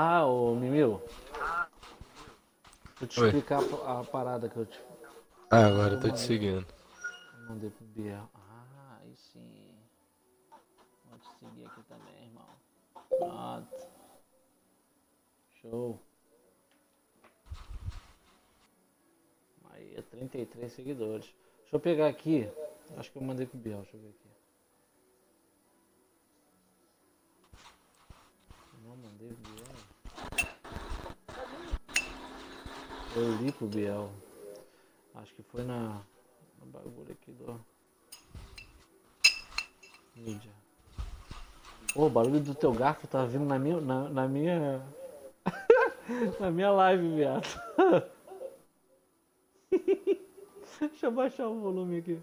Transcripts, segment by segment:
Ah, ô Mimil. Vou te Oi. explicar a, a parada que eu te Ah, agora eu tô te seguindo. mandei pro Biel. Ah, aí sim. Vou te seguir aqui também, irmão. Pronto. Show. Aí, é 33 seguidores. Deixa eu pegar aqui. Acho que eu mandei pro Biel, deixa eu ver aqui. Não mandei pro Biel. Eu li pro Biel. Acho que foi na. No bagulho aqui do. Mídia. Ô, o barulho do teu garfo tá vindo na minha. Na, na minha. na minha live, viado. Deixa eu baixar o volume aqui.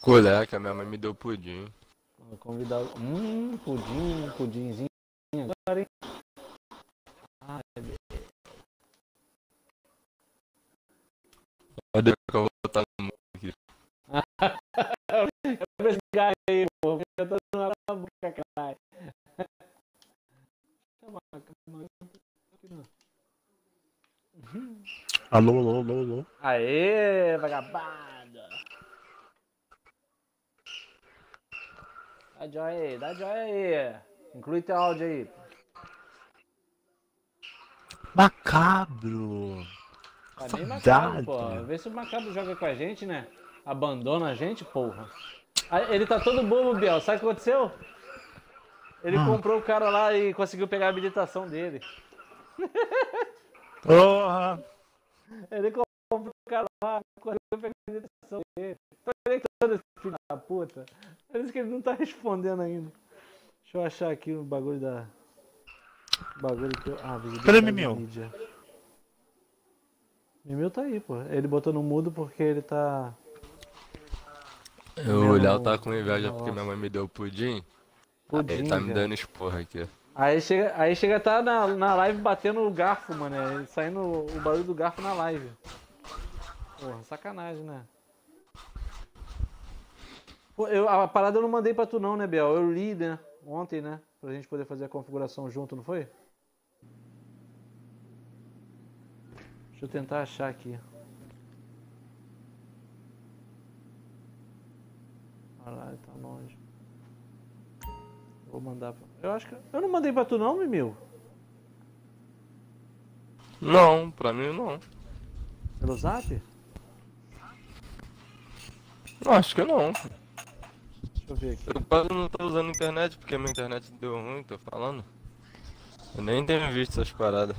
Colher que a minha mãe me deu pudim. Vou convidar. Hum, pudim, pudimzinho agora, hein? Ai, Olha que eu vou botar no mundo aqui. esse cara aí, pô. Eu tô dando na boca, caralho. Chama, calma, aqui não. Alô, alô, alô, alô. Aê, vagabundo! Dá joia aí, dá joia aí. Inclui teu áudio aí. Macabro. Tá bem macabro, pô. Vê se o macabro joga com a gente, né? Abandona a gente, porra. Ah, Ele tá todo bobo, Biel. Sabe o que aconteceu? Ele Hum. comprou o cara lá e conseguiu pegar a habilitação dele. Porra. Ele comprou o cara lá e pegar a habilitação dele. Tô todo esse filho da puta. Por isso que ele não tá respondendo ainda. Deixa eu achar aqui o bagulho da. o Bagulho que eu. Ah, visibilidade Cadê da Mimil? mídia. Mimil tá aí, pô. Ele botou no mudo porque ele tá. Eu, o Léo tá com inveja porque Nossa. minha mãe me deu pudim. Pudim, Ele tá me dando esporra aqui. Aí chega, aí chega tá na, na live batendo o garfo, mano. Saindo o barulho do garfo na live. Porra, sacanagem, né? Eu, a parada eu não mandei pra tu não, né, Biel? Eu li, né? Ontem, né? Pra gente poder fazer a configuração junto, não foi? Deixa eu tentar achar aqui. Caralho, tá longe. Vou mandar pra... Eu acho que... Eu não mandei pra tu não, Mimil? Não, pra mim não. Pelo zap? Não, acho que não. Deixa eu ver aqui. Eu quase não tô usando internet porque minha internet deu ruim, tô falando. Eu nem tenho visto essas paradas.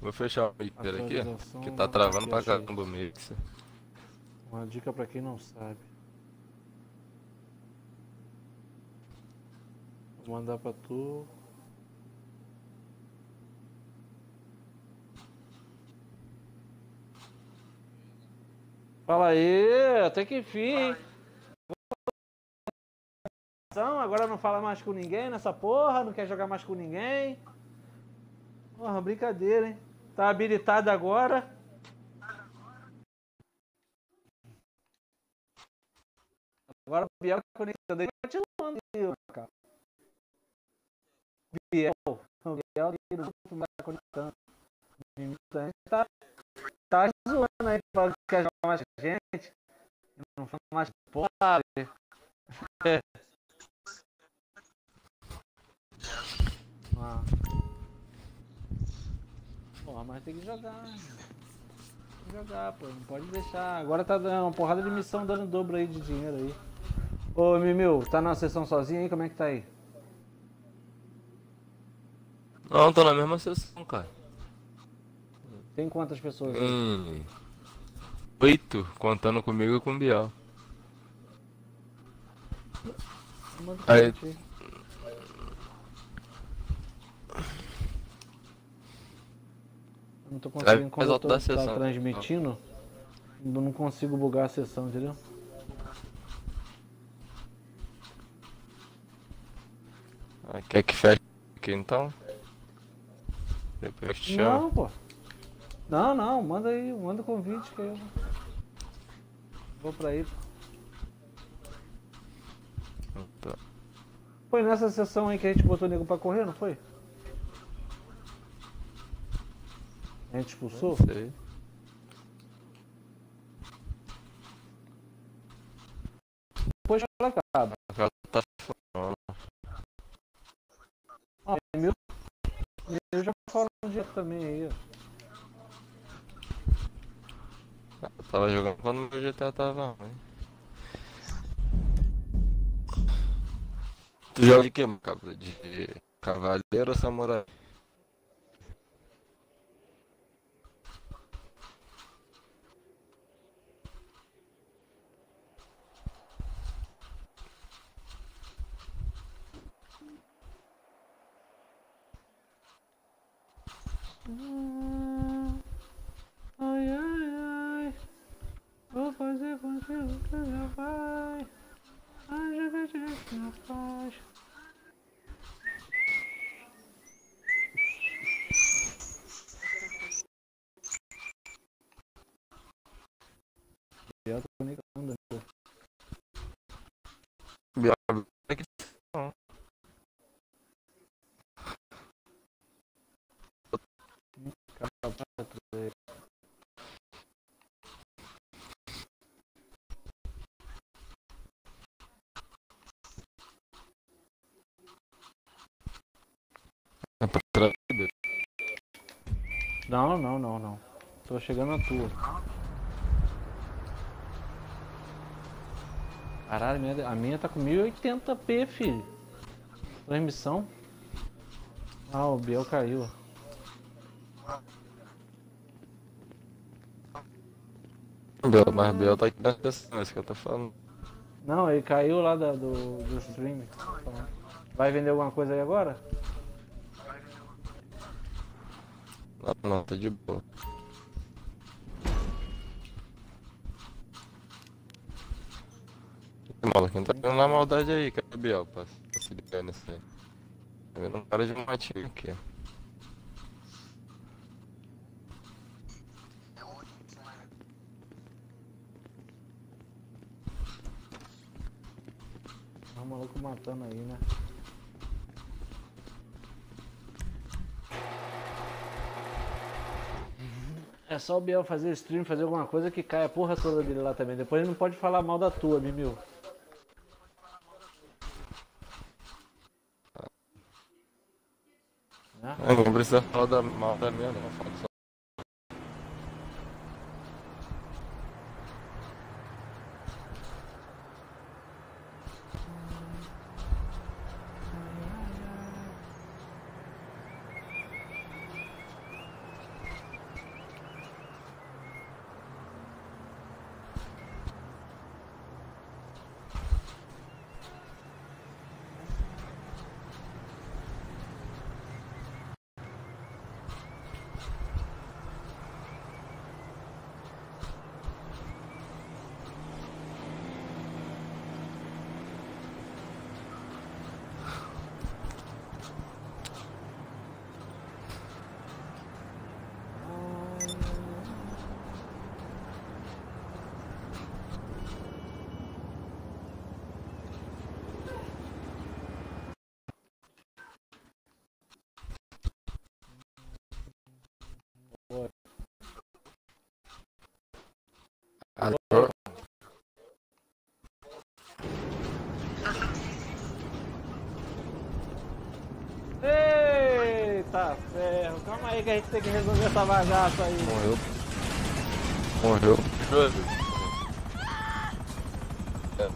Vou fechar o mixer aqui, que tá travando pra caramba o mixer. Uma dica pra quem não sabe. Vou mandar pra tu. Fala aí, até que enfim. Agora não fala mais com ninguém nessa porra, não quer jogar mais com ninguém. Porra, brincadeira, hein? Tá habilitado agora. Agora o Biel tá conectando aí, continuando aí, cara. Biel, o Biel tá, tá zoando aí, falando que quer jogar mais com a gente. Não fala mais porra. É. Ah. Porra, mas tem que jogar. Tem que jogar, pô. Não pode deixar. Agora tá dando uma porrada de missão dando dobro aí de dinheiro aí. Ô, Mimil, tá na sessão sozinho aí? Como é que tá aí? Não, tô na mesma sessão, cara. Tem quantas pessoas? Hum. Oito, contando comigo e com o. Manda pra Aí. gente Não tô conseguindo, como eu tô tá sessão. transmitindo, eu não consigo bugar a sessão, entendeu? Ah, Quer que feche aqui então? Depois te chamo. Não, pô. Não, não, manda aí, manda o convite que eu vou pra aí. Tá. Foi nessa sessão aí que a gente botou o nego pra correr, não foi? A gente expulsou? Não sei. Depois ela acaba. A casa tá falando. Ó, meu, eu já falo um também aí, ó. Eu tava jogando quando meu GTA tava ruim. Tu joga de que, cabra? De cavaleiro ou samurai? Ai, ai, ai. Vou fazer contigo que já vai. Ai, já que. Já tô conectando. Biel, é que é pra trás dele. Não, não, não, não. Tô chegando na tua. Caralho, a minha, a minha tá com 1080p, filho. Transmissão. Ah, o Biel caiu. Biel, mas Biel tá aqui na sessão, é isso que eu tô falando. Não, ele caiu lá da- do, do stream. Vai vender alguma coisa aí agora? Não, não, tá de boa. Maluco, tá vendo na maldade aí, o Biel, pra pra se ligar nisso aí? Tá vendo um cara de matinho aqui. O maluco matando aí, né? É só o Biel fazer stream, fazer alguma coisa que cai a porra toda dele lá também. Depois ele não pode falar mal da tua, Mimil. Ah, Não precisa falar da mal da minha, não. Fala só. Alô? Eita ferro, calma aí que a gente tem que resolver essa bagaça aí. Morreu. Morreu. É.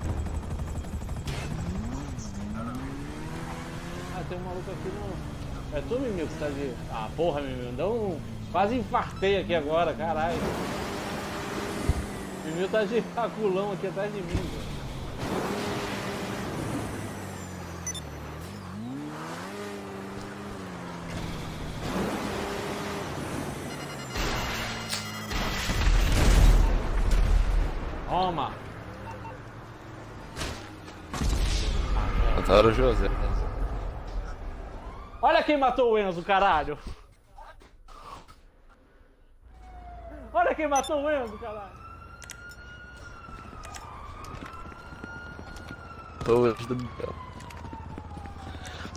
Ah, tem um maluco aqui no. É tu, Mimil, que tá de. Ah, porra, Mimil, dá um. Quase infartei aqui agora, caralho. Mimil tá de aculão aqui atrás de mim, velho. Matou o Enzo, caralho! Olha quem matou o Enzo, caralho! Tô hoje do Biel.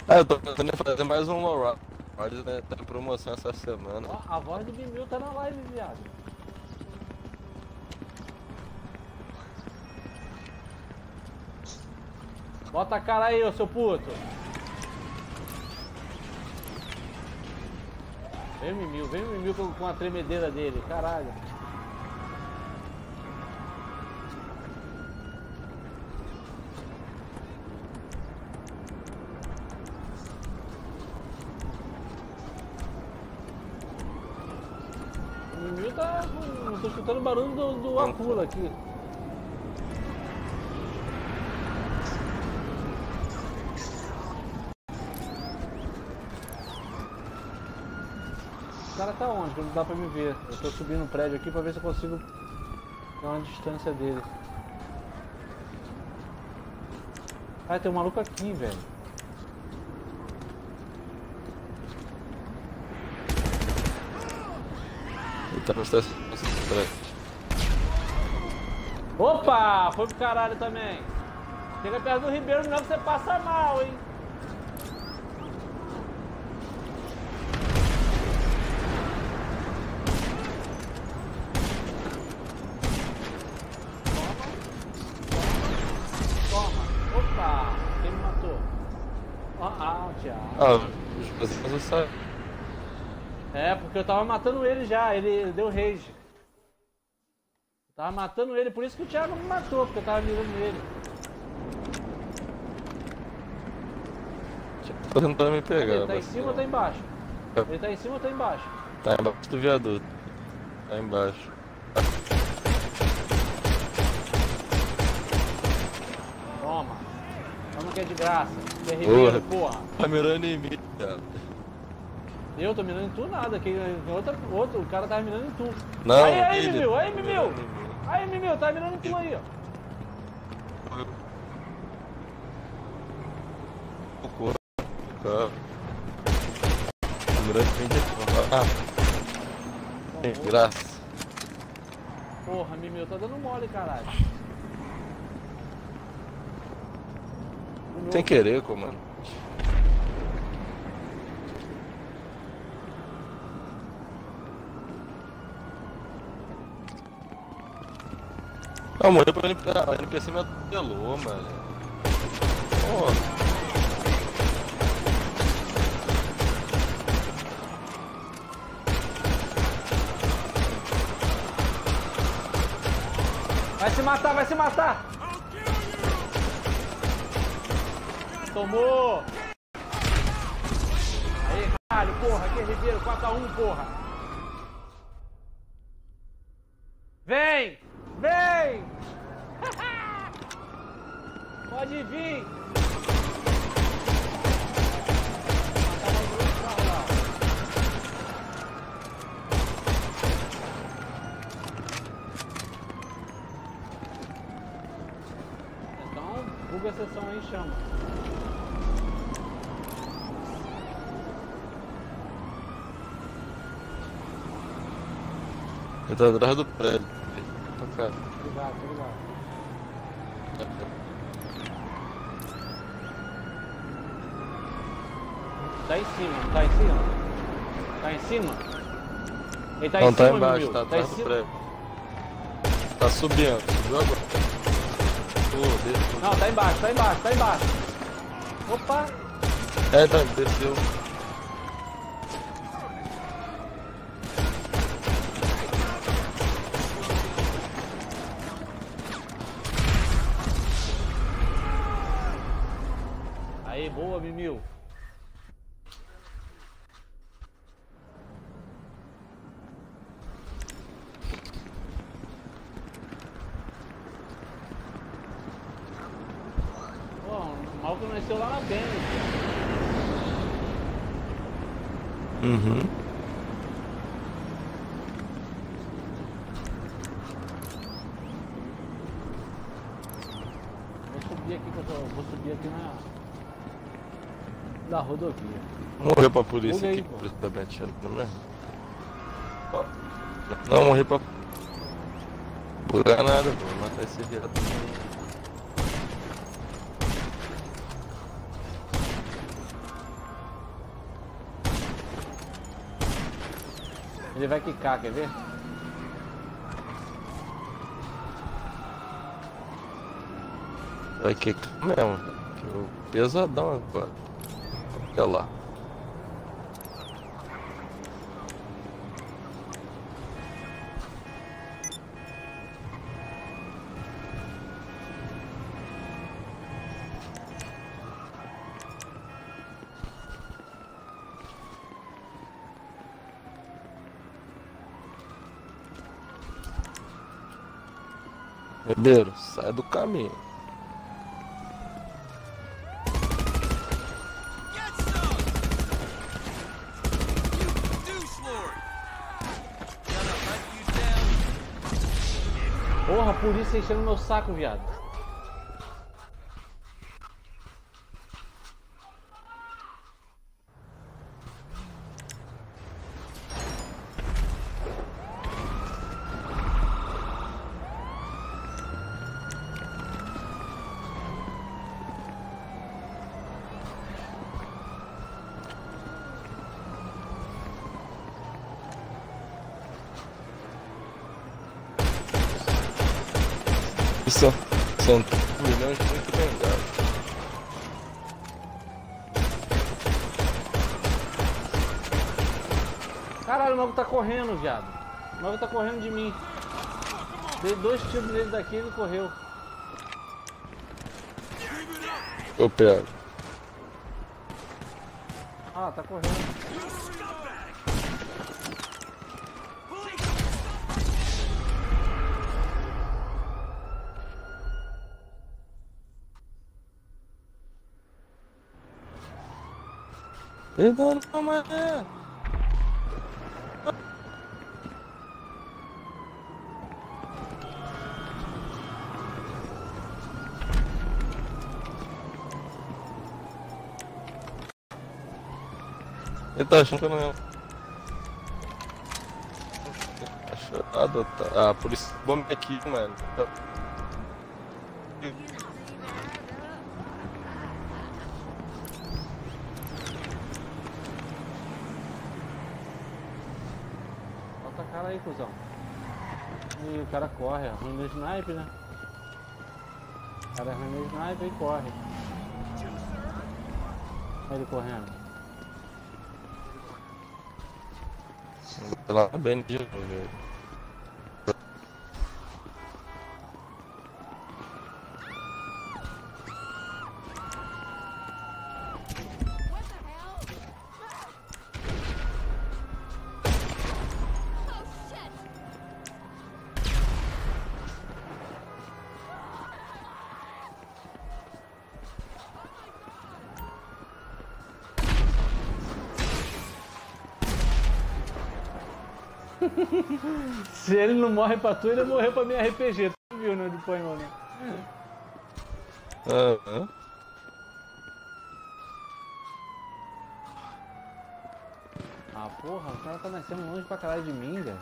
Ah, eu tô tentando fazer mais um low ride, né? Tá em promoção essa semana. Ó, a voz do Bimil tá na live, viado. Bota a cara aí, ô seu puto. Vem o Mimil, vem o Mimil com, com a tremedeira dele, caralho. O Mimil tá. tô escutando o barulho do, do Acula aqui. Tá onde? Que não dá pra me ver. Eu tô subindo o prédio aqui pra ver se eu consigo dar uma distância dele. Ah, tem um maluco aqui, velho. Ele tá estação. Opa! Foi pro caralho também. Chega perto do Ribeiro, não que você passa mal, hein? Toma, toma. Opa! Quem me matou? Ah, ah, o Thiago. Ah, saem. É, porque eu tava matando ele já, ele deu rage. Eu tava matando ele, por isso que o Thiago me matou, porque eu tava mirando nele. Tô tentando me pegar. Ele tá em mas cima ou tá embaixo? Ele tá em cima ou tá embaixo? Tá embaixo do viaduto. Tá embaixo. Toma. Toma que é de graça. Ribeiro, porra. Tá mirando em mim, cara. Eu tô mirando em tu nada, que outra, outro, o cara tava mirando em tu. Não, aí, aí, ele Mimil, tá aí, Mimil. mirando em mim. Aí, Mimil, tá mirando em tu aí, ó. Tá mirando em mim de Ah. Tem graça. Porra, Mimil, tá dando mole, caralho. Sem querer, comando. Não, morreu pra NPC, a NPC me atropelou, mano. Porra. Vai se matar, vai se matar! Tomou! Aí, caralho, porra, aqui é Ribeiro, 4x1, porra! Tá atrás do prédio. Tá, cara. Tá em cima, tá em cima? Tá em cima? Ele tá Não, em tá cima, embaixo, Mimil? tá Tá atrás do prédio. Tá subindo, subiu agora. Pô, desceu. Não, tá embaixo, tá embaixo, tá embaixo. Opa! É, tá, desceu. pra polícia aqui que da Betiana também. Não, morri pra. Por nada, vou matar esse viado também. Ele vai quicar, quer ver? Vai quicar mesmo. Pesadão agora. Olha lá. Ribeiro, sai do caminho. Porra, polícia enchendo meu saco, viado. São, são milhões muito bengados. Caralho, o mago tá correndo, viado. O mago tá correndo de mim. Dei dois tiros nele daqui e ele correu. Eu pego. Ah, tá correndo. Não, mas é. Ele tá achando que eu não. Achado, tá. Ah, por isso. Bom aqui, mano. Bota a cara aí, cuzão. E o cara corre, ó. Ruim no snipe, né? O cara é ruim no snipe e corre. Olha ele correndo. Lá bem de novo, velho. Se ele não morre pra tu, ele morreu pra minha RPG. Tu viu, né? Depois, mano. Aham. Ah, porra, o cara tá nascendo longe pra caralho de mim, velho.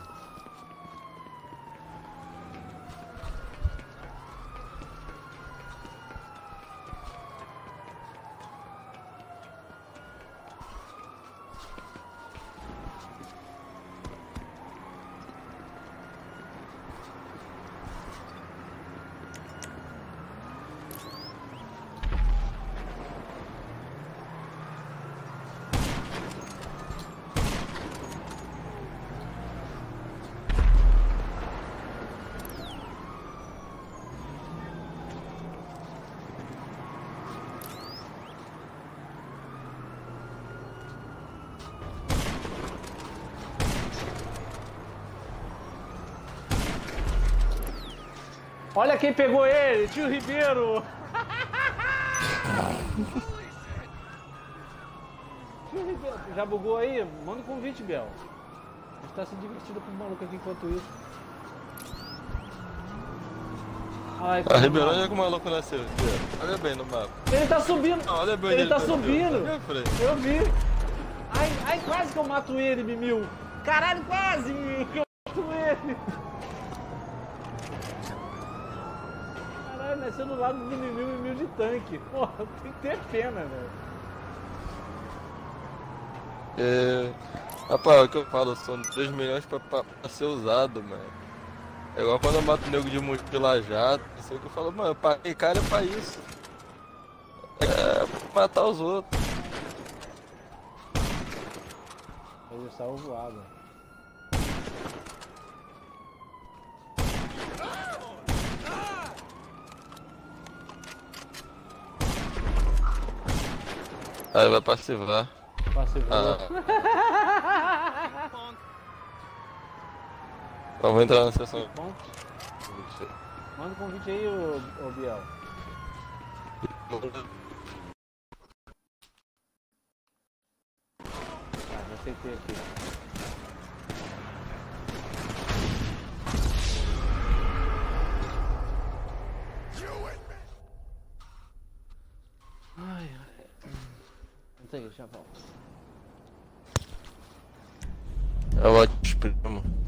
Olha quem pegou ele, tio Ribeiro! tio Ribeiro, já bugou aí? Manda um convite, Bel. A gente tá se divertindo com o maluco aqui enquanto isso. Ai, A Ribeirão já que o maluco nasceu. Olha bem no mapa. Ele tá subindo! Não, olha bem Ele onde tá subindo. Tá? Eu vi! Ai, ai, quase que eu mato ele, Mimil! Caralho, quase Mimil, que eu mato ele! Caralho, nasceu no lado do Mimil, Mimil de tanque. Porra, tem que ter pena, velho. É... Rapaz, é o que eu falo, são 2 milhões pra, pra, pra ser usado, mano. É igual quando eu mato o nego de mochila jato, não sei o que eu falo, mano, eu paguei cara pra isso. É, pra matar os outros. Ele saiu voado. Aí vai passivar. Passivou. Ah. Vamos entrar na sessão. Manda um convite aí, ô, ô Biel. Ah, já aceitei aqui. Entra aí, chaval. Eu vou te primo.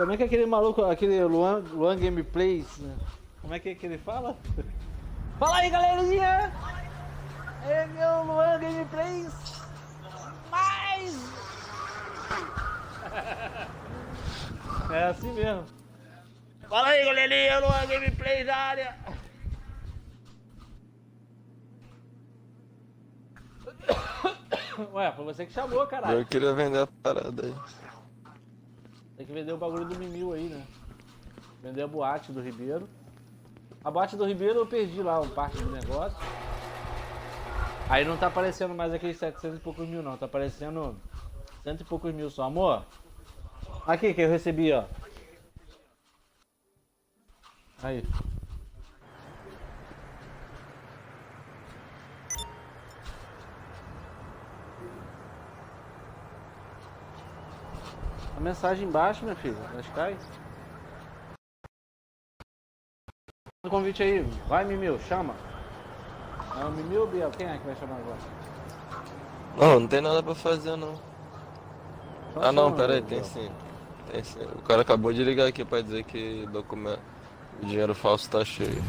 Como é que é aquele maluco, aquele Luan, Luan Gameplays, né? Como é que é que ele fala? Fala aí, galerinha! É meu Luan Gameplays! Mais! É assim mesmo. Fala aí, galerinha! Luan Gameplays na área! Ué, foi você que chamou, caralho. Eu queria vender a parada aí. Que vender o bagulho do Mimil aí, né? Vender a boate do Ribeiro. A boate do Ribeiro eu perdi lá uma parte do negócio. Aí não tá aparecendo mais aqueles 700 e poucos mil não, tá aparecendo cento e poucos mil só. Amor, aqui que eu recebi, ó. Aí. A mensagem embaixo, minha filha, Sky. Manda o convite aí, vai Mimil, chama. É o Mimil ou Biel? Quem é que vai chamar agora? Não, não tem nada pra fazer não. Só Ah não, pera aí, Biel. tem sim. Tem sim. O cara acabou de ligar aqui pra dizer que documento. O dinheiro falso tá cheio.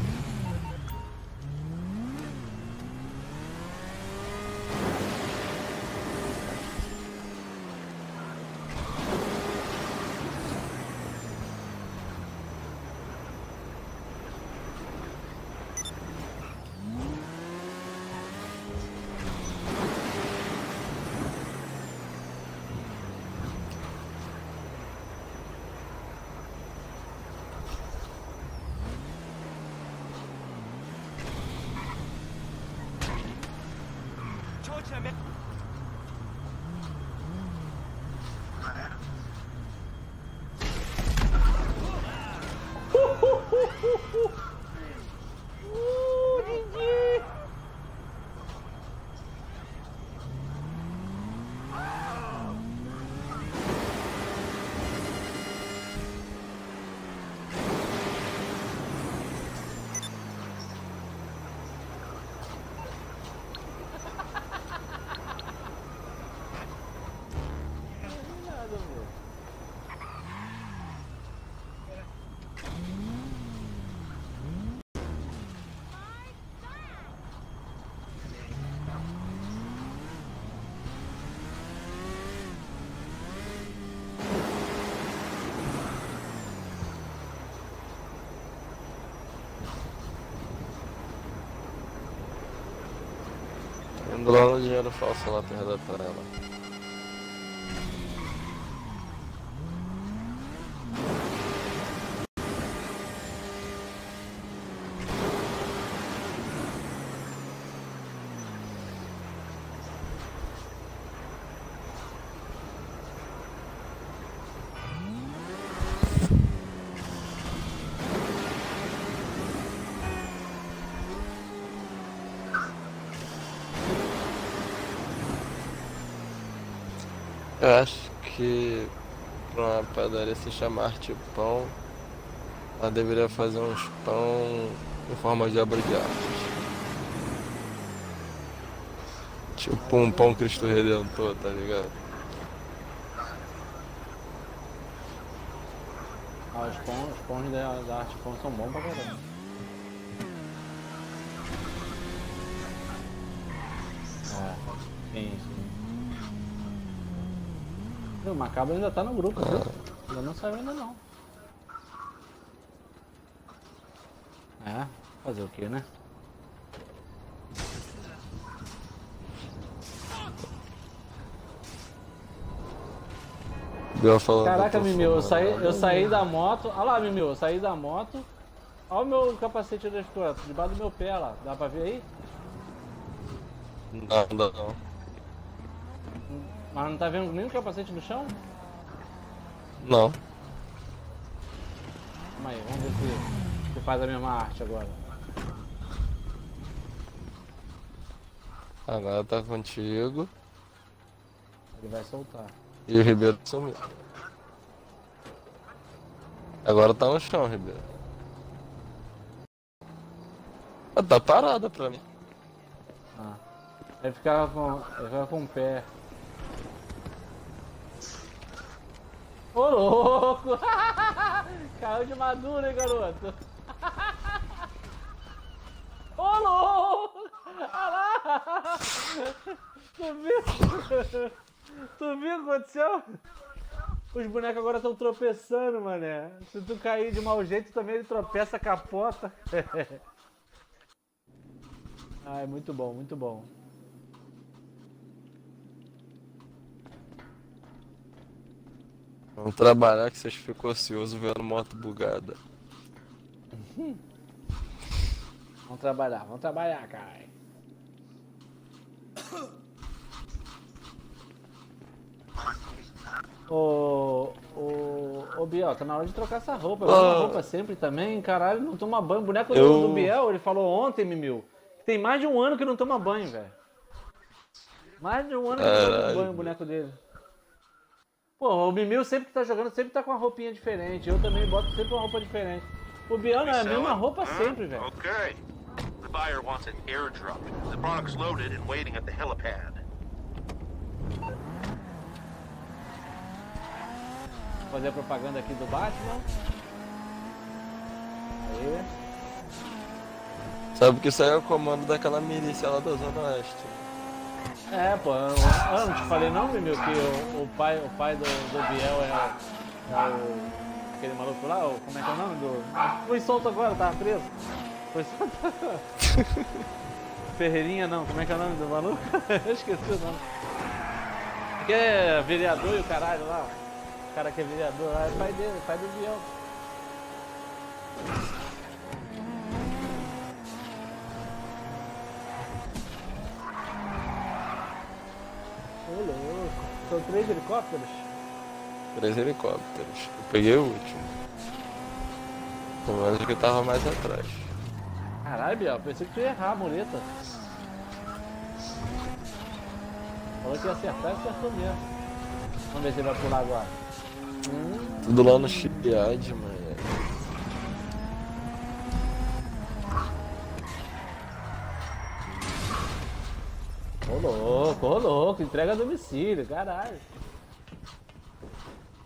Indo lá no dinheiro falso lá terra da tela. Padaria se chamar Arte Pão, ela deveria fazer uns pão em forma de obra de arte. Tipo um pão Cristo Redentor, tá ligado? Ah, os pães, os pães da, da arte pão são bons pra caramba. É, sim, sim. O Macabro ainda tá no grupo, viu? Ainda não saiu ainda não. É, fazer o que, né? Caraca, Mimil, eu saí, eu saí da moto. Olha lá, Mimil, eu saí da moto. Olha o meu capacete da escola, debaixo do meu pé lá. Dá pra ver aí? Não, não, não. Mas não tá vendo nenhum capacete no chão? Não. Calma aí, vamos ver se, se faz a mesma arte agora. Agora tá contigo. Ele vai soltar. E o Ribeiro sumiu. Agora tá no chão, Ribeiro. Ah, tá parada pra mim. Ah. Ele ficava com. Ele ficava com o pé. Ô louco! Caiu de madura, hein, garoto? Ô louco! Olha lá! Tu viu? Tu viu o que aconteceu? Os bonecos agora estão tropeçando, mané. Se tu cair de mau jeito, também ele tropeça, capota. Ah, é muito bom, muito bom. Vamos trabalhar que vocês ficam ociosos vendo moto bugada. Vamos trabalhar, vamos trabalhar, cara. Ô, ô, ô Biel, tá na hora de trocar essa roupa. Vai Ah. roupa sempre também, caralho, não toma banho. O boneco do- Eu- do Biel, ele falou ontem, Mimil, que tem mais de um ano que não toma banho, velho. Mais de um ano que não toma banho o boneco dele. Pô, o Mimil sempre que tá jogando, sempre tá com uma roupinha diferente. Eu também boto sempre uma roupa diferente. O Biel não é a mesma roupa sempre, velho. Okay. The buyer wants an airdrop. The product's loaded and waiting at the helipad. fazer a propaganda aqui do Batman. Aí. Sabe que isso aí é o comando daquela milícia lá da Zona Oeste. É, pô, eu, eu não te falei não, Mimil, que o, o pai, o pai do, do Biel é, é o. aquele maluco lá, o, como é que é o nome do. Foi solto agora, tava preso. Foi solto. Ferreirinha não, como é que é o nome do maluco? eu esqueci o nome. Que é vereador e o caralho lá. O cara que é vereador lá é pai dele, pai do Biel. Louco. São três helicópteros? Três helicópteros. Eu peguei o último. Pelo menos que tava mais atrás. Caralho, Biel, pensei que tu ia errar a muleta. Falou que ia acertar e acertou mesmo. Vamos ver se ele vai pular agora. Hum, Tudo lá no shipyard, mano. Ô louco, ô louco, entrega a domicílio, caralho.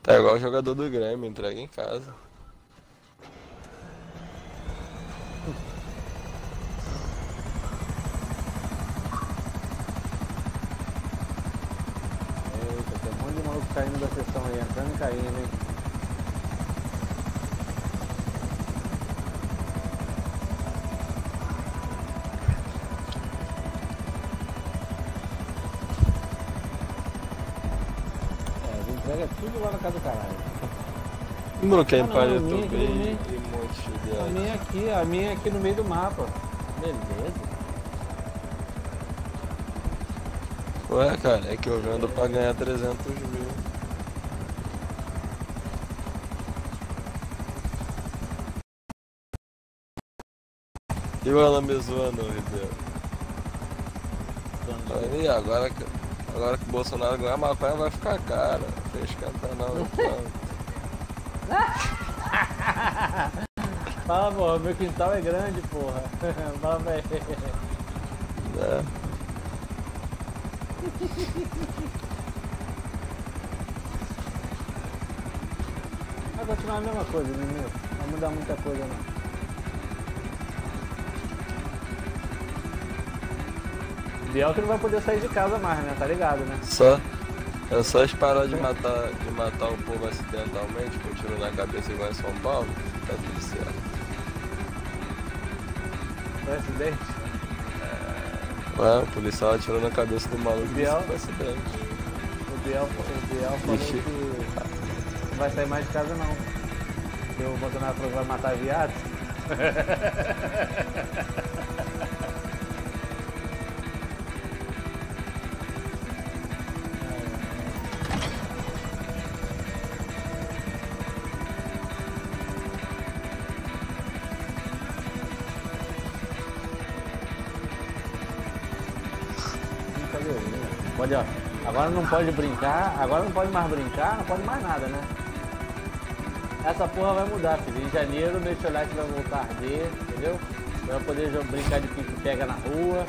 Tá igual o jogador do Grêmio, entrega em casa. Eita, tem um monte de maluco caindo da sessão aí, entrando e caindo, hein? É, as entregas casa do caralho. Não quer Ah, não, empalha a minha aqui bem A minha aqui, a minha aqui no meio do mapa. Beleza. Ué, cara, é que eu vendo pra ganhar 300 mil. E o ela me zoando, Ribeiro? Aí, agora Agora que o Bolsonaro ganhar, a maconha vai ficar cara. Não tem esquentar não. não. Fala, porra, meu quintal é grande, porra. Fala, velho. É. Vai continuar a mesma coisa, menino. Não vai mudar muita coisa, não. Biel que não vai poder sair de casa mais, né? Tá ligado, né? Só. É só eles parar de matar, de matar o povo acidentalmente, com tiro na cabeça igual em São Paulo, tá tudo certo. Foi acidente. É, o policial atirou na cabeça do maluco e disse que foi acidente. O Biel, o Biel falou Ixi. que não vai sair mais de casa, não. Que o Bolsonaro falou que vai matar viado. Agora não pode brincar, agora não pode mais brincar, não pode mais nada, né? Essa porra vai mudar, filho. Em janeiro o meu cholete vai voltar a arder, entendeu? Vai poder brincar de pique-pega na rua.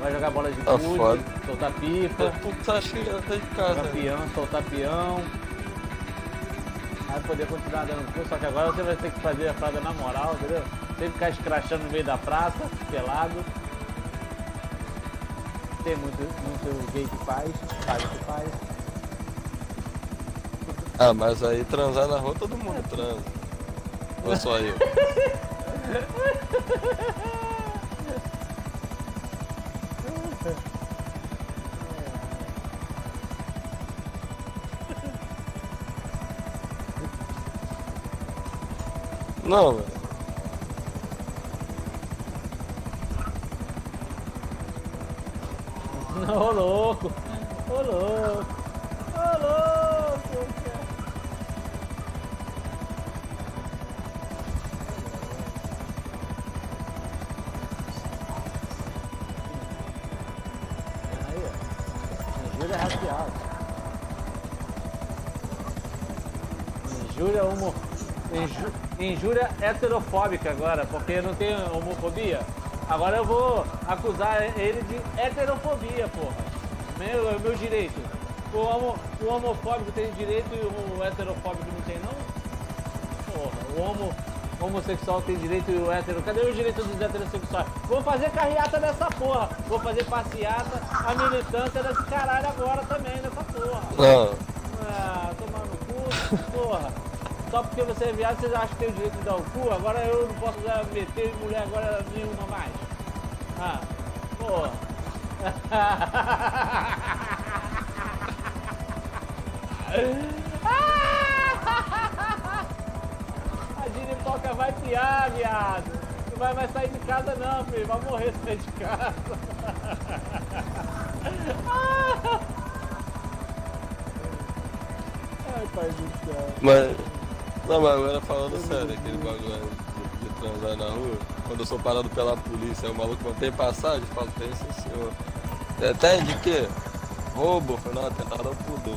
Vai jogar bola de Tá gude, soltar pipa, tá chegando tá de casa, jogar peão, soltar peão. Vai poder continuar dando curso, só que agora você vai ter que fazer a parada na moral, entendeu? Tem que ficar escrachando no meio da praça, pelado. Tem muito, muito gay que faz, faz o que faz. Ah, mas aí transar na rua todo mundo transa. Ou só eu? Não, velho. Injúria heterofóbica agora, porque não tem homofobia. Agora eu vou acusar ele de heterofobia, porra. Meu, meu direito. O, homo, o homofóbico tem direito e o heterofóbico não tem, não? Porra, o homo, homossexual tem direito e o hétero. Cadê o direito dos heterossexuais? Vou fazer carreata nessa porra. Vou fazer passeata, a militância desse caralho agora também, nessa porra. Não. Ah, tomar no cu, porra. Só porque você é viado, vocês acham que tem o direito de dar o cu? Agora eu não posso já meter mulher agora nenhuma mais. Ah, porra. A giripoca vai piar, viado. Não vai mais sair de casa não, filho. Vai morrer sair de casa. Ai, pai do céu. Mas. Não, mas agora falando sério, aquele bagulho aí de, de transar na rua, quando eu sou parado pela polícia, o maluco não tem passagem, eu falo, tem sim senhor. Tem de quê? Roubo? Falei, não, atentado ao pudor.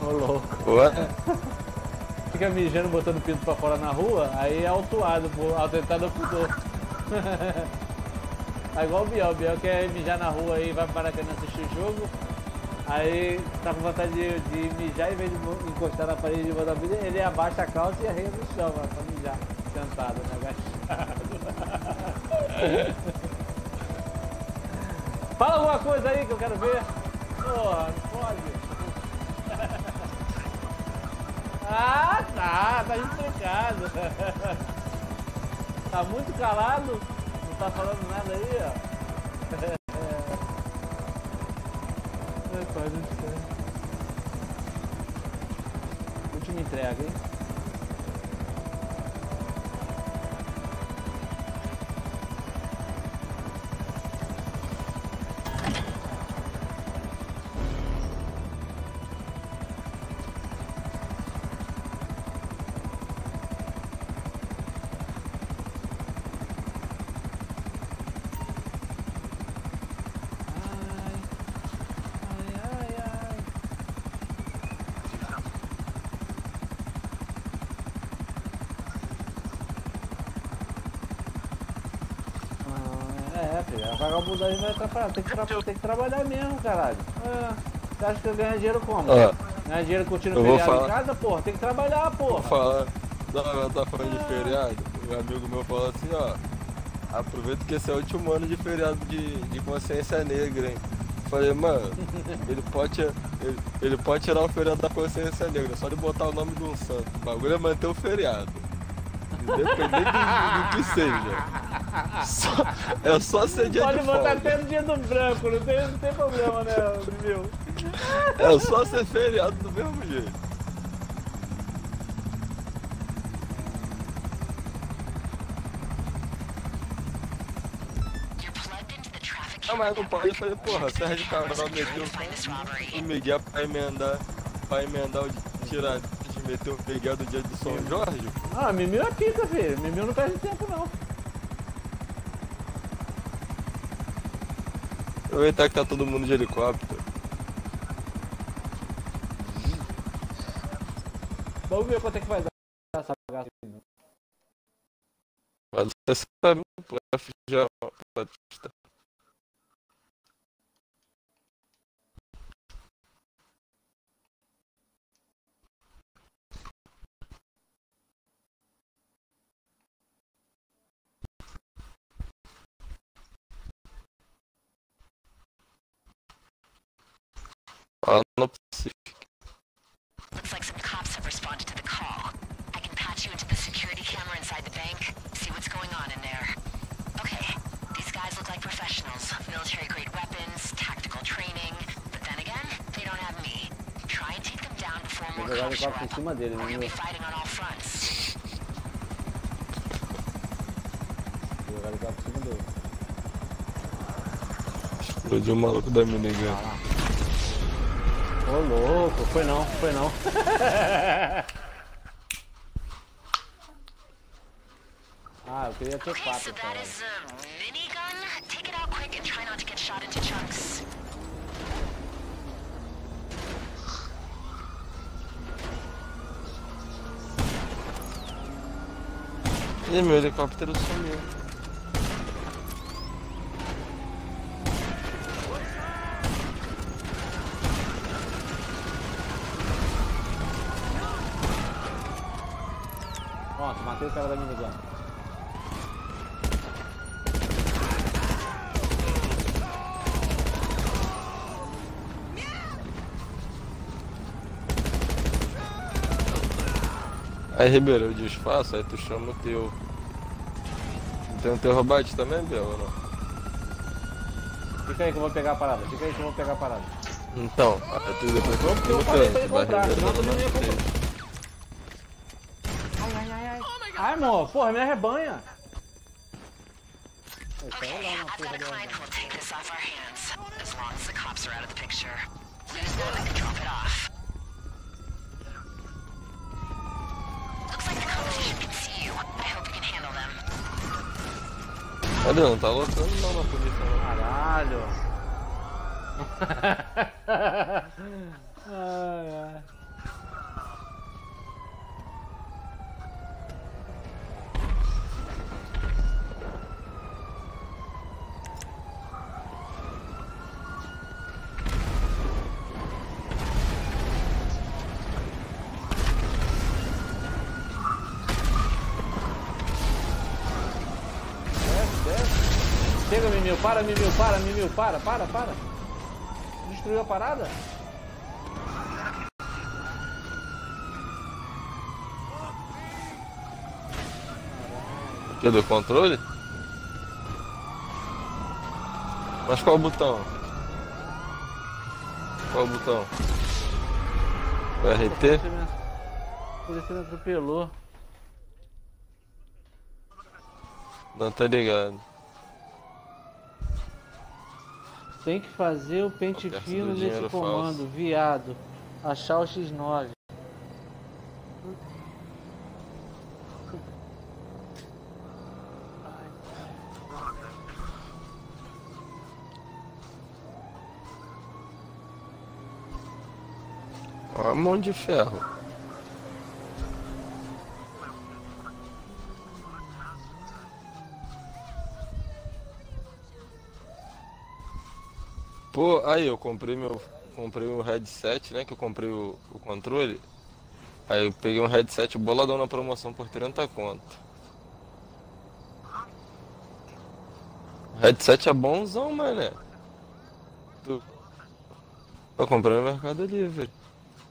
Ô louco. Ué? Fica mijando, botando pinto pra fora na rua, aí é autuado por atentado ao pudor. É igual o Biel, o Biel quer mijar na rua aí, vai para Maracanã assistir o jogo, aí tá com vontade de, de mijar, em vez de encostar na parede e botar vida, ele abaixa a calça e arreia no chão, mano, pra mijar, sentado, né, agachado. Fala alguma coisa aí que eu quero ver. Porra, pode. Ah, tá, tá explicado. Tá muito calado, tá falando nada aí, ó. Ai, pai do céu. Última entrega, hein? A vai atrapalhar. Tem que, tra- tem que trabalhar mesmo, caralho. É. Você acha que eu ganho dinheiro como? Ó, Ganhar dinheiro curtindo Eu vou feriado em falar. casa, porra? Tem que trabalhar, vou porra. falar. Não, ela tá falando de feriado. Um amigo meu falou assim, ó. Aproveita que esse é o último ano de feriado de, de consciência negra, hein? Falei, mano, ele pode, ele, ele pode tirar o feriado da consciência negra, só de botar o nome de um santo. O bagulho é manter o feriado. Independente do, do que seja. Só- é só ser dia Pode de botar folga. até no dia do branco, não tem, não tem problema, né, viu? É só ser feriado do mesmo jeito. Ah, mas não pode. Eu falei, porra, Sérgio Cabral meteu o Miguel pra emendar, pra emendar o tirar, de meter o Miguel do dia de São Jorge. Ah, Mimil é pica, filho. Mimil não perde tempo, não. Aproveitar que tá todo mundo de helicóptero. Vamos ver quanto é que vai dar essa bagaça. aí. Mas você sabe, já pode estar. Fala no Pacífico. Looks like some cops have responded to the call. I can patch you into the security camera inside the bank, see what's going on in there. Okay, these guys look like professionals. Military grade weapons, tactical training. But then again, they don't have me. Try and take them down before more cops show up. cima dele, Or you'll be fighting on all fronts. Explodiu o maluco da minigun. Ô, louco. Foi não, foi não. ah, eu queria ter Okay, so quatro, that cara. is a minigun. Take it out quick and try not to get shot into chunks. Ih, meu helicóptero sumiu. Pronto, matei o cara da minigun. Aí, Ribeiro, eu desfaço, aí tu chama o teu. Tem um teu robate também, Bel, ou não? Fica aí que eu vou pegar a parada. Fica aí que eu vou pegar a parada. Então, aí tu depois Vamos eu pra ele tu vai comprar, senão tu não ia comprar. Ai, ai, ai, amor, porra, me arrebanha. Okay, I've got a client who will take this off our hands, as long as the cops are out of the picture. Lose them and drop it off. Looks like the competition can see you. I hope you can handle them. Cadê? Não tá lotando não na polícia não. Caralho. ai, ai. Para, Mimil, para, Mimil, para, para, para. Destruiu a parada? Que do controle? Mas qual o botão? Qual o botão? O RT? Polícia me atropelou. Não tá ligado. Tem que fazer o pente do fino nesse comando, falso. viado. Achar o X9. Ó, mão de ferro. Pô, aí eu comprei meu. Comprei o headset, né? Que eu comprei o, o controle. Aí eu peguei um headset boladão na promoção por 30 conto. Headset é bonzão, mané. Tu... Eu comprei no Mercado Livre.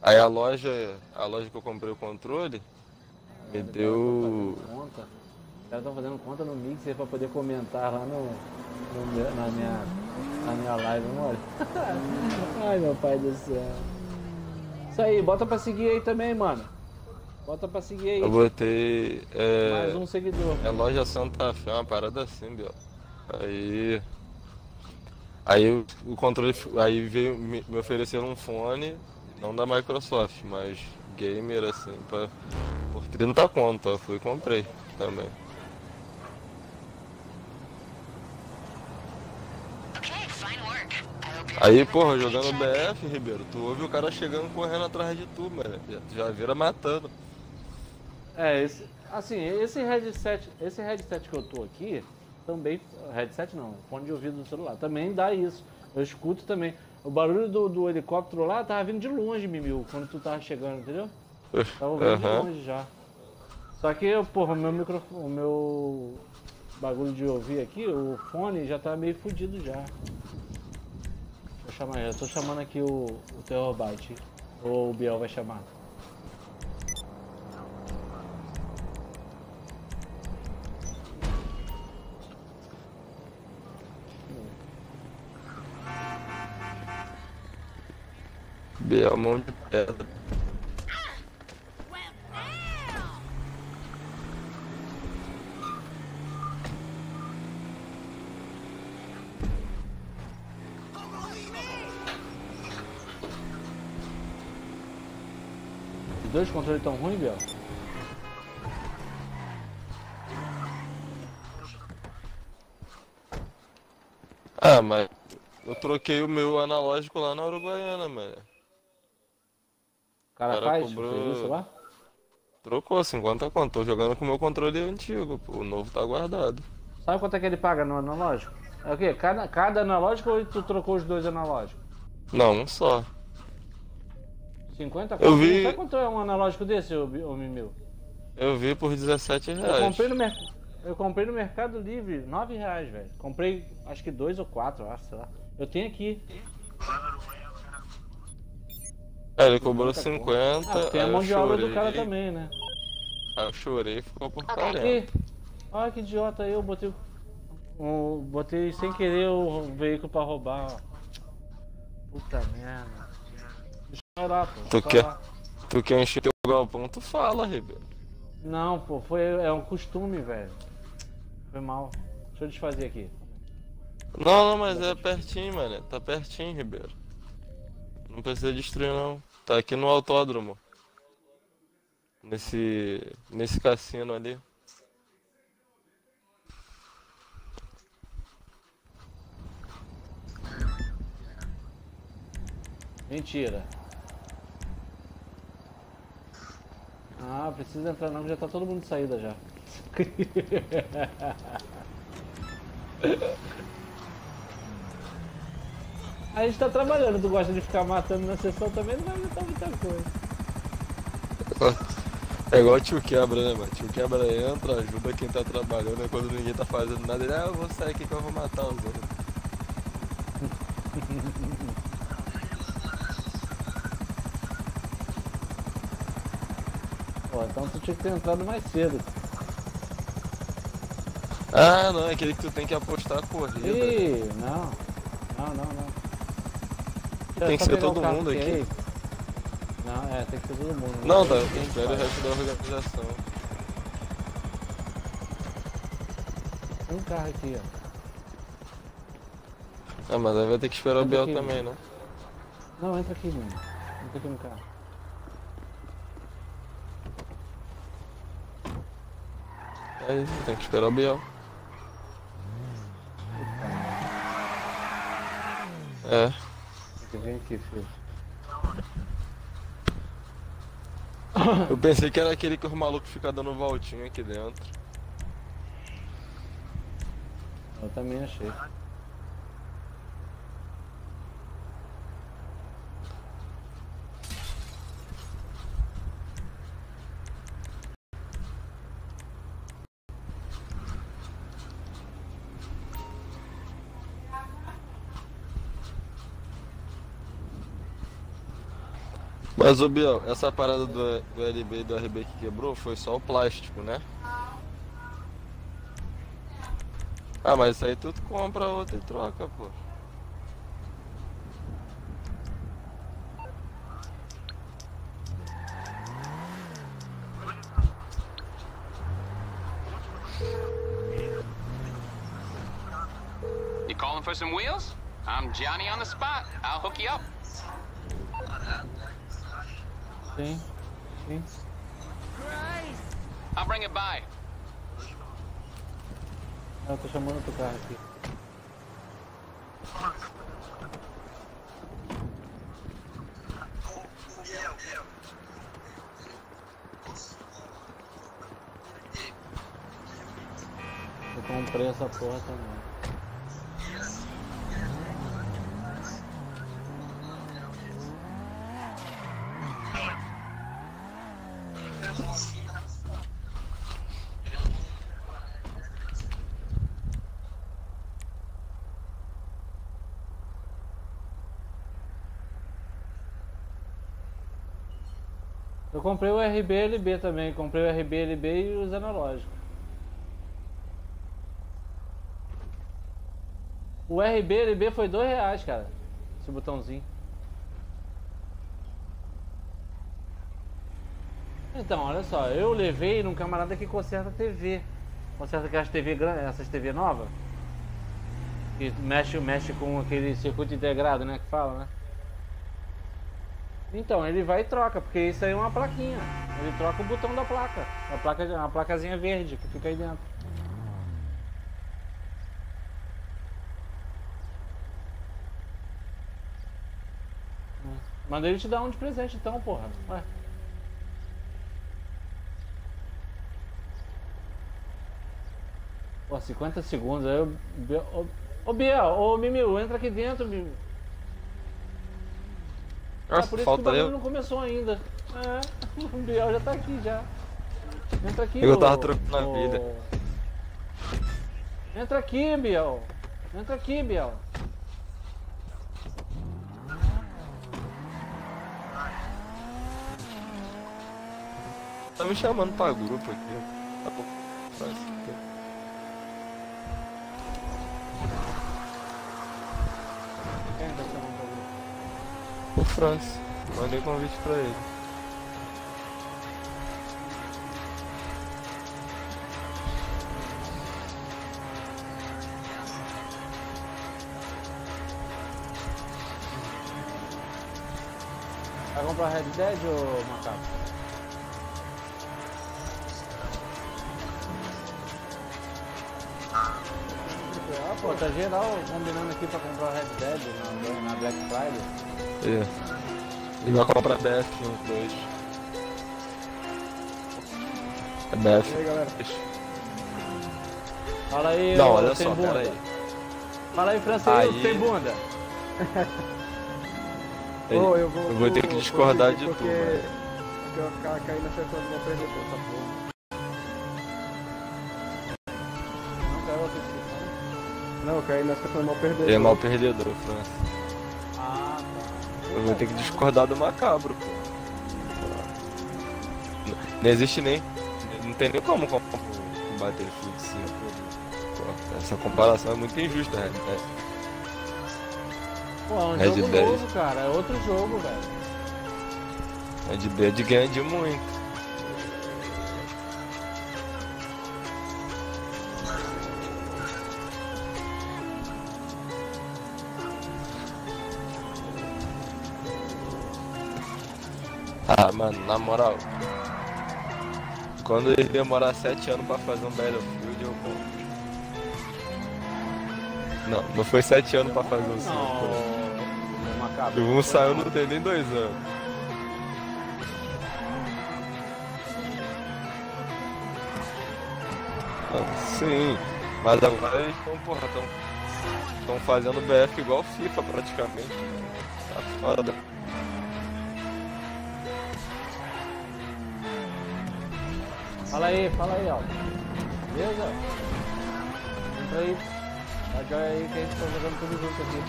Aí a loja, a loja que eu comprei o controle, me deu. Conta. Os caras estão fazendo conta no Mixer pra poder comentar lá no, no na, minha, na minha live, olha. Ai, meu pai do céu. Isso aí, bota pra seguir aí também, mano. Bota pra seguir aí. Eu botei. É, Mais um seguidor. é loja Santa Fé, uma parada assim, Biel. Aí. Aí o- o controle. Aí veio me, me ofereceram um fone, não da Microsoft, mas gamer assim, pra, por 30 conto. Eu fui e comprei também. Okay, fine work. I hope you're Aí, porra, jogando. BF, Ribeiro, tu ouve o cara chegando correndo atrás de tu, mano. Já, já vira matando. É, esse, assim, esse headset, esse headset que eu tô aqui, também, headset não, fone de ouvido do celular, também dá isso. Eu escuto também. O barulho do, do helicóptero lá tava vindo de longe, Mimil, quando tu tava chegando, entendeu? Tava ouvindo de Aham. longe já. Só que, porra, meu microfone, o meu bagulho de ouvir aqui, o fone já tá meio fudido já. Eu chamar, já tô chamando aqui o, o Terrorbyte. Ou o Biel vai chamar. Biel, mão de pedra. Os dois controles tão ruins, Biel? Ah, mas eu troquei o meu analógico lá na Uruguaiana, mano. O cara, cara faz cobrou- serviço lá? Trocou 50 conto. Tô jogando com o meu controle antigo, pô. O novo tá guardado. Sabe quanto é que ele paga no analógico? É o quê? Cada, cada analógico ou tu trocou os dois analógicos? Não, um só. 50 Eu vi- Sabe quanto é um analógico desse, ô, ô Mimil? Eu vi por 17 Eu reais. comprei, no mer... eu comprei no Mercado Livre, 9 reais, velho. Comprei acho que dois ou quatro, eu acho, sei lá. Eu tenho aqui. É, ele cobrou 50 50. Ah, tem a aí mão eu de obra do cara também, né? Aí eu chorei e ficou por 40. Aqui. Olha que idiota eu, botei. o- botei sem querer o veículo pra roubar, ó. Puta merda. Orar, pô. Tu eu quer? Tu quer encher teu galpão, tu fala, Ribeiro. Não, pô, foi, é um costume, velho. Foi mal. Deixa eu desfazer aqui. Não, não, mas é pertinho, mano. Tá pertinho, Ribeiro. Não precisa destruir, não. Tá aqui no autódromo. Nesse. Nesse cassino ali. Mentira. Ah, precisa entrar não, que já tá todo mundo de saída já. A gente tá trabalhando, tu gosta de ficar matando na sessão também, não vai adiantar muita coisa. É igual o tio quebra, né, mano? Tio quebra entra, ajuda quem tá trabalhando, e quando ninguém tá fazendo nada, ele, ah, eu vou sair aqui que eu vou matar os outros. Pô, então tu tinha que ter entrado mais cedo. Ah, não, é aquele que tu tem que apostar a corrida. Ih, não. Não, não, não. Tem que ser o todo mundo aqui. aí. Não, é, tem que ser todo mundo. Não, tá, Tem que espera o resto da organização. Tem um carro aqui, ó. Ah, mas aí vai ter que esperar o Entra Biel aqui. também, né? Não, entra aqui, mano. Entra aqui no carro. Aí tem que esperar o Biel. É. Vir aqui, filho. Eu pensei que era aquele que os malucos ficam dando voltinha aqui dentro. Eu também achei. Mas, ô Biel, essa parada do, do LB e do RB que quebrou foi só o plástico, né? Ah, mas isso aí tu compra outra e troca, pô. You calling for some wheels? I'm Johnny on the spot. I'll hook you up. Sim. Sim. I'll bring it by. Eu tô chamando outro carro aqui. Eu comprei essa porra também. Comprei o RB-LB também, comprei o RB-LB e os analógicos. O RB-LB foi dois reais, cara. Esse botãozinho. Então, olha só, eu levei num camarada que conserta TV. Conserta aquelas TV essas TV novas. Que mexe, mexe com aquele circuito integrado, né? Que fala, né? Então, ele vai e troca, porque isso aí é uma plaquinha. Ele troca o botão da placa. A placa, a placazinha verde que fica aí dentro. Manda ele te dar um de presente então, porra. Ué. Pô, 50 segundos, aí eu. Ô Biel, ô Mimiu, entra aqui dentro, Mimiu. É Nossa, por isso que o bagulho eu. não começou ainda. É, o Biel já tá aqui já. Entra aqui, Eu tava trocando a vida. Entra aqui, Biel. Entra aqui, Biel. Tá me chamando pra grupo aqui. Tá bom. Faz aqui. Quem tá chamando pra mim? O Francis. Mandei convite pra ele. Vai comprar Red Dead ou Macaco? Ah, pô, tá geral combinando aqui pra comprar Red Dead na, na Black Friday. É. Ele vai comprar BF uns dois. É BF. E aí, galera? Fala aí, Não, olha só, bunda. pera aí. Fala aí, francês, Aí- sem bunda. Ei, Ô, eu vou, eu vou ter que discordar de Vicky tu, velho. Porque eu vou ficar caindo na sessão de uma perdedor, essa porra. Não quero outra discussão. Não, eu caí na sessão de mal perdedor. Ele é mal perdedor, Francis. Eu vou ter que discordar do macabro, pô. Não- existe nem. Não tem nem como com- combater Battlefield 5. Pô, essa comparação é muito injusta, né? É. Pô, é um Red jogo Dead. novo, cara. É outro jogo, velho. É de Dead ganha de muito. Moral. Quando ele demorar 7 anos pra fazer um Battlefield, eu compro. Não, não foi 7 anos pra fazer um 5. Não, né? um saiu não tem nem 2 anos. Ah, Sim, mas agora eles estão, porra, estão fazendo BF igual FIFA praticamente. Tá foda. Fala aí, fala aí, ó. Beleza? Entra aí. Dá joia aí que a gente tá jogando tudo junto aqui.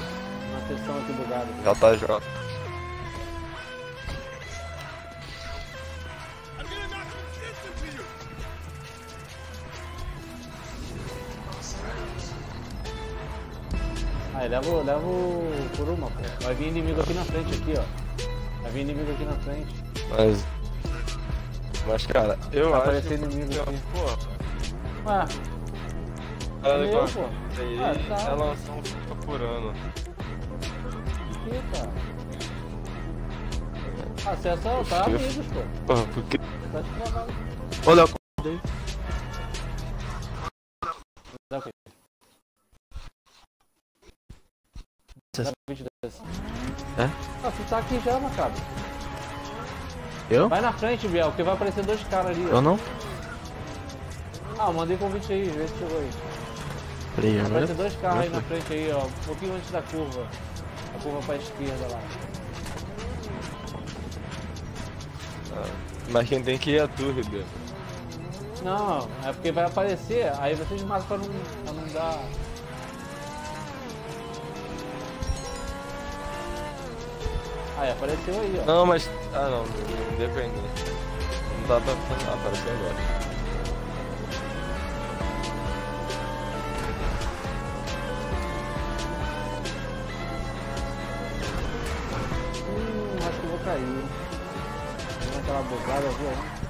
Na sessão aqui bugada. Já tá jogando. Aí, leva, leva por uma, pô. Vai vir inimigo aqui na frente, aqui, ó. Vai vir inimigo aqui na frente. Mas... Mas, cara, eu Vai acho aparecer que. inimigo aqui. Porra, Ah, ela meu, pô. aí, Ah, tá. ela lançou um FIFA por ano. aqui, cara. Acessa, tá Fio. amigos, pô. Porra, porque. Tá te travando. Olha a. Dá o quê? Dá 20 desse. É? Ah, tu tá aqui já, Macabro. Eu? Vai na frente, Biel, que vai aparecer dois caras ali. ó. Eu não? Ah, eu mandei convite aí, vê se chegou aí. Peraí, Vai agora. aparecer dois carros aí na frente aí, ó. Um pouquinho antes da curva. A curva pra esquerda lá. Mas quem tem que ir é tu, Ribeiro. Não, é porque vai aparecer, aí vocês matam pra não, pra não dar. Aí apareceu aí, ó. Não, mas. Ah, não, independente. Não dá pra. Ah, apareceu agora. Hum, acho que eu vou cair. Dando aquela bugada, viu?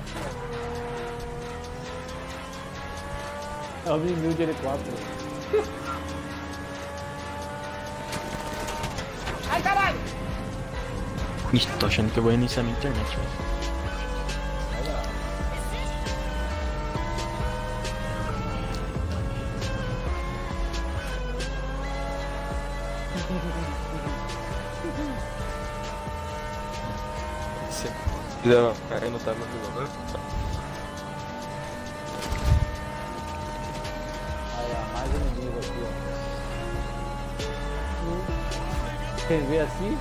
É o mil de helicóptero. Ih, tô achando que eu vou iniciar minha internet, Vê assim?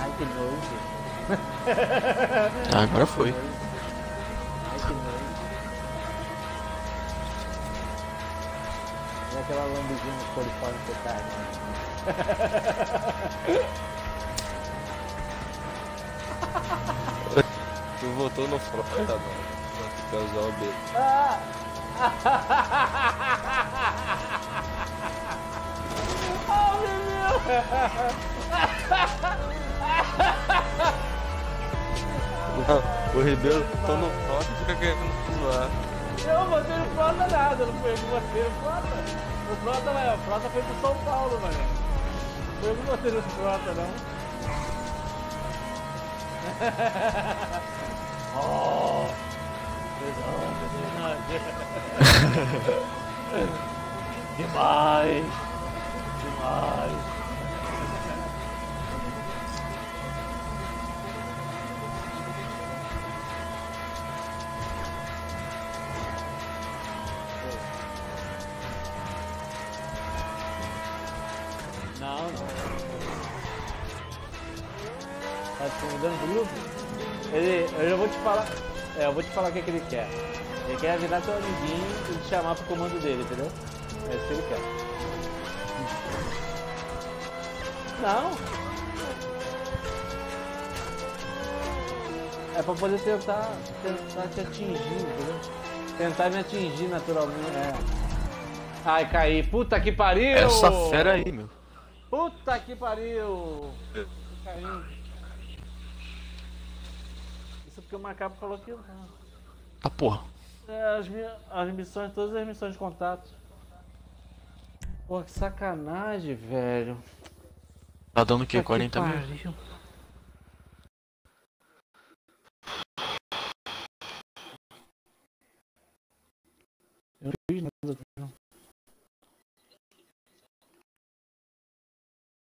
Ai, que nojo. Ah, agora foi. Ai, que nojo. E aquela lambidinha no coliforme que tá, né? Tu voltou no front, tá quer usar o B. Não, o Ribeiro tô no front e fica querendo zoar. Eu botei no Frota nada, não foi eu que botei no Frota. O Frota não, o Frota foi pro São Paulo, mano. Não foi que botei no Frota, não. oh! Demais! Demais! Vou te falar o que, que ele quer. Ele quer virar teu amiguinho e te chamar pro comando dele, entendeu? É isso que ele quer. Não! É pra poder tentar, tentar te atingir, entendeu? Tentar me atingir naturalmente. É. Ai, caí. Puta que pariu! Essa fera aí, meu. Puta que pariu! Caindo. Porque o Macaco falou que. Ah, porra. É, as, as missões, todas as missões de contato. Pô, que sacanagem, velho. Tá dando o quê? Puta que 40 mil? Eu não fiz